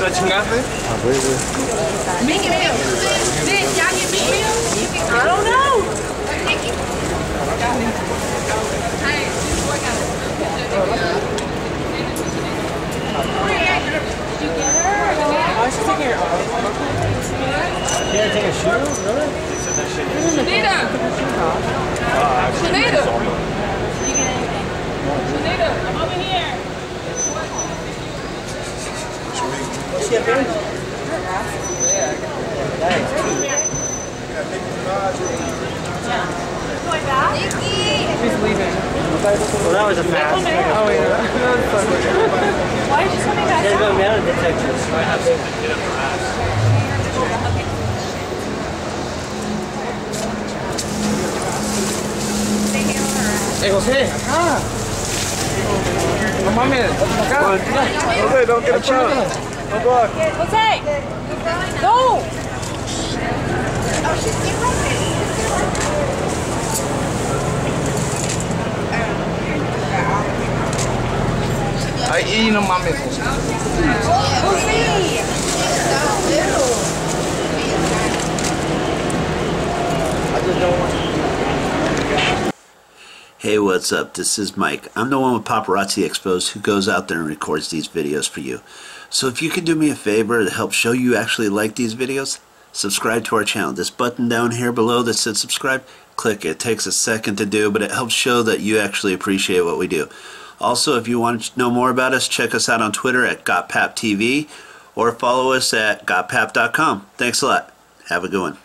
¿Lo chingaste? Mickey Mouse. Did y'all get Mickey Mouse? I don't know. Shanita! Shanita! Shanita, I'm over here. Well, that was a fast. Oh, yeah. Why is she coming back? There's no metal detectors. Eh, José, acá. No mames, acá. José, don't get a problem. No block. Jose! No! Ahí no mames. Hey, what's up? This is Mike. I'm the one with Paparazzi Exposed who goes out there and records these videos for you. So if you could do me a favor to help show you actually like these videos, subscribe to our channel. This button down here below that says subscribe, click it. It takes a second to do, but it helps show that you actually appreciate what we do. Also, if you want to know more about us, check us out on Twitter at GotPapTV or follow us at GotPap.com. Thanks a lot. Have a good one.